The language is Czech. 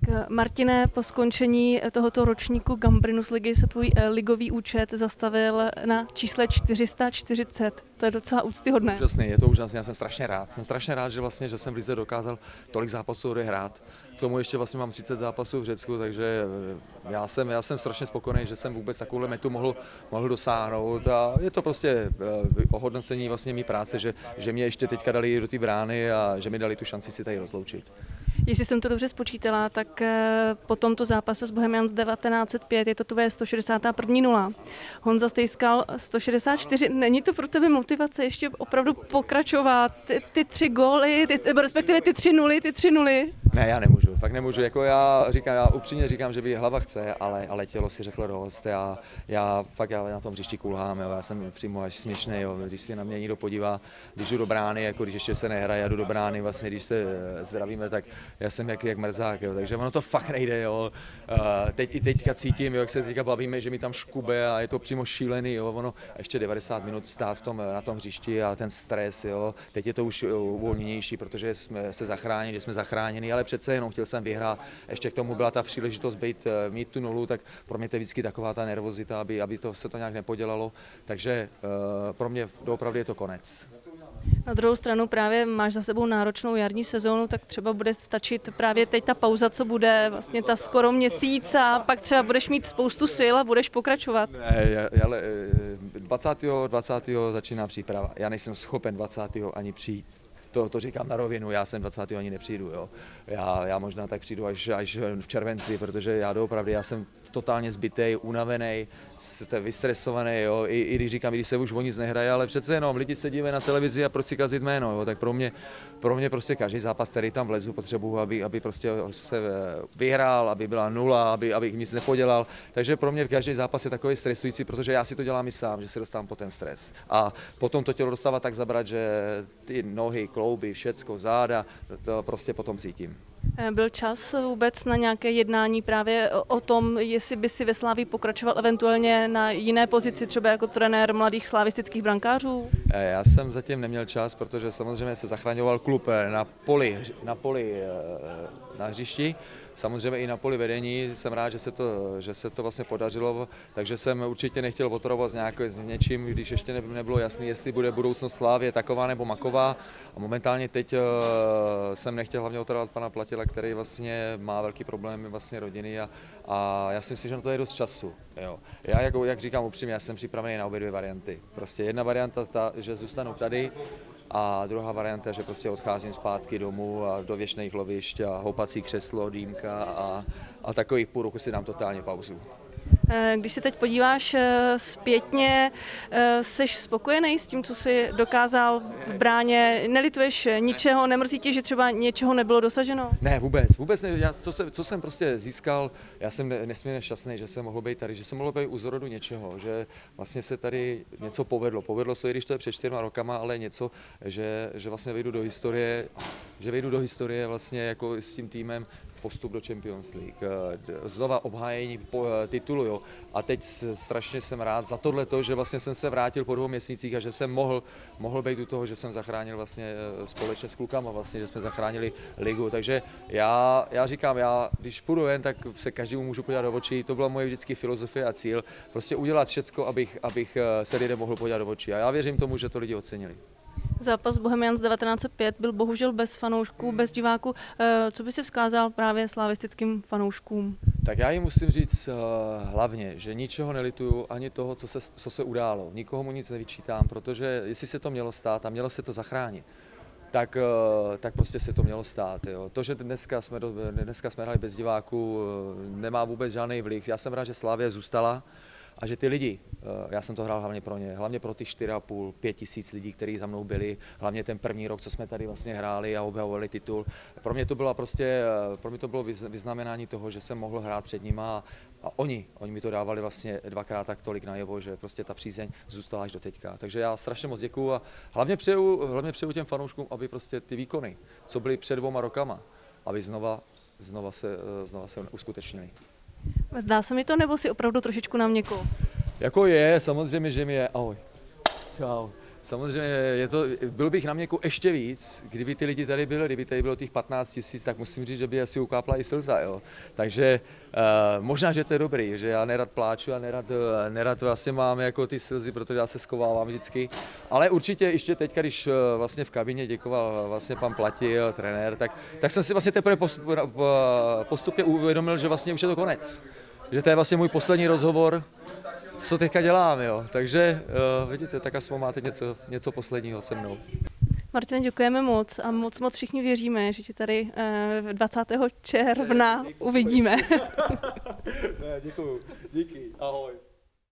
Tak eh, Martine, po skončení tohoto ročníku Gambrinus ligy se tvůj eh, ligový účet zastavil na čísle 440. To je docela úctyhodné. Úžasný, je to úžasné, já jsem strašně rád. Jsem strašně rád, že vlastně, že jsem v Lize dokázal tolik zápasů odehrát. K tomu ještě vlastně mám 30 zápasů v Řecku, takže eh, já jsem, já jsem strašně spokojený, že jsem vůbec takovouhle metu mohl, mohl dosáhnout a je to prostě ohodnocení vlastně mý práce, že, že mě ještě teďka dali do té brány a že mi dali tu šanci si tady rozloučit. Jestli jsem to dobře spočítala, tak eh, po tomto zápase s Bohemians 1905 je to tvoje 161. nula. Honza Stejskal 164. Není to pro tebe motivace ještě opravdu pokračovat? Ty, ty tři góly, ty, respektive ty tři nuly, ty tři nuly? Ne, já nemůžu, fakt nemůžu. Jako já říkám, já upřímně říkám, že by hlava chce, ale, ale tělo si řeklo dost. Já, já fakt já na tom hřišti kulhám, jo. já jsem přímo až směšný, jo. když si na mě někdo podívá, když jdu do brány, jako když ještě se nehraje, já jdu do brány, vlastně když se eh, zdravíme, tak já jsem jak, jak mrzák, jo. takže ono to fakt nejde. Jo. Uh, teď i teďka cítím, jo, jak se teďka bavíme, že mi tam škube a je to přímo šílený, jo. ono ještě 90 minut stát v tom, na tom hřišti a ten stres, jo. teď je to už uvolněnější, protože jsme se zachránili, jsme zachráněni, ale přece jenom chtěl jsem vyhrát. Ještě k tomu byla ta příležitost být, eh, mít tu nulu, tak pro mě to je vždycky taková ta nervozita, aby, aby to se to nějak nepodělalo. Takže uh, pro mě opravdu je to konec. Na druhou stranu právě máš za sebou náročnou jarní sezónu, tak třeba bude stačit právě teď ta pauza, co bude vlastně ta skoro měsíc a pak třeba budeš mít spoustu sil a budeš pokračovat. Ne, ale 20. 20. začíná příprava. Já nejsem schopen 20. ani přijít to, to říkám na rovinu, já jsem 20. ani nepřijdu, jo. Já, já možná tak přijdu až, až v červenci, protože já doopravdy, já jsem totálně zbytej, unavený, jste vystresovaný, jo. I, I, když říkám, když se už o nic nehraje, ale přece jenom lidi se dívají na televizi a proč si kazit jméno, jo. tak pro mě, pro mě prostě každý zápas, který tam vlezu, potřebuji, aby, aby prostě se eh, vyhrál, aby byla nula, aby, abych nic nepodělal. Takže pro mě každý zápas je takový stresující, protože já si to dělám i sám, že si dostávám po ten stres. A potom to tělo dostává tak zabrat, že ty nohy, klouby, všecko, záda, to prostě potom cítím. Eh, byl čas vůbec na nějaké jednání právě o tom, jestli by si ve Sláví pokračoval eventuálně na jiné pozici, třeba jako trenér mladých slavistických brankářů? Eh, já jsem zatím neměl čas, protože samozřejmě se zachraňoval klub eh, na poli, na poli na hřišti samozřejmě i na poli vedení jsem rád, že se to, že se to vlastně podařilo, takže jsem určitě nechtěl otrovat s, s něčím, když ještě ne, nebylo jasné, jestli bude budoucnost Slávě taková nebo maková. A momentálně teď uh, jsem nechtěl hlavně otrovat pana Platila, který vlastně má velký problém vlastně rodiny a, a já si myslím, že na to je dost času. Jo. Já, jak, jak říkám upřímně, já jsem připravený na obě dvě varianty. Prostě jedna varianta, ta, že zůstanu tady, a druhá varianta, že prostě odcházím zpátky domů a do věčných lovišť a houpací křeslo, dýmka a, a takových půl roku si dám totálně pauzu. Eh, když se teď podíváš eh, zpětně, eh, jsi spokojený s tím, co jsi dokázal v bráně? Nelituješ ničeho? Nemrzí tě, že třeba něčeho nebylo dosaženo? Ne, vůbec. Vůbec ne. Já, co, se, co jsem prostě získal, já jsem nesmírně šťastný, že jsem mohl být tady, že jsem mohl být u zrodu něčeho, že vlastně se tady něco povedlo. Povedlo se, i když to je před čtyřma rokama, ale něco, že, že vlastně vejdu do historie, že vejdu do historie vlastně jako s tím týmem postup do Champions League, znova obhájení titulu, jo. A teď strašně jsem rád za tohle, že vlastně jsem se vrátil po dvou měsících a že jsem mohl, mohl být u toho, že jsem zachránil vlastně eh, společně s klukama, vlastně, že jsme zachránili ligu. Takže já, já říkám, já když půjdu ven, tak se každému můžu podívat do očí. To byla moje vždycky filozofie a cíl. Prostě udělat všecko, abych, abych eh, se lidem mohl podívat do očí. A já věřím tomu, že to lidi ocenili. Zápas Bohemians 1905 byl bohužel bez fanoušků, bez diváků. Eh, co by si vzkázal právě slavistickým fanouškům? Tak já jim musím říct uh, hlavně, že ničeho nelituju, ani toho, co se, co se událo. Nikoho mu nic nevyčítám, protože jestli se to mělo stát a mělo se to zachránit, tak, uh, tak prostě se to mělo stát. Jo. To, že dneska jsme, do, dneska jsme hrali bez diváků, nemá vůbec žádný vliv. Já jsem rád, že Slávě zůstala a že ty lidi, eh, já jsem to hrál hlavně pro ně, hlavně pro ty 4,5, 5 tisíc lidí, kteří za mnou byli, hlavně ten první rok, co jsme tady vlastně hráli a objevovali titul. Pro mě to bylo prostě, eh, pro mě to bylo vyznamenání toho, že jsem mohl hrát před nima a, a oni, oni mi to dávali vlastně dvakrát tak tolik najevo, že prostě ta přízeň zůstala až do teďka. Takže já strašně moc děkuju a hlavně přeju, hlavně přeju těm fanouškům, aby prostě ty výkony, co byly před dvoma rokama, aby znova, znova se, eh, znova se uskutečnily. Zdá se mi to, nebo si opravdu trošičku na měku? Jako je, samozřejmě, že mi je. Ahoj. Čau. Samozřejmě je to, byl bych na měku ještě víc, kdyby ty lidi tady byli, kdyby tady bylo těch 15 tisíc, tak musím říct, že by asi ukápla i slza, jo. Takže uh, možná, že to je dobrý, že já nerad pláču a nerad, nerad vlastně mám jako ty slzy, protože já se skovávám vždycky, ale určitě ještě teď, když vlastně v kabině děkoval vlastně pan Platil, trenér, tak, tak jsem si vlastně teprve postupně uvědomil, že vlastně už je to konec. Že to je vlastně můj poslední rozhovor, co teďka dělám, jo. Takže uh, vidíte, tak aspoň máte něco, něco posledního se mnou. Martine, děkujeme moc a moc moc všichni věříme, že ti tady uh, 20. června uvidíme. ne, děkuju. Díky. Ahoj.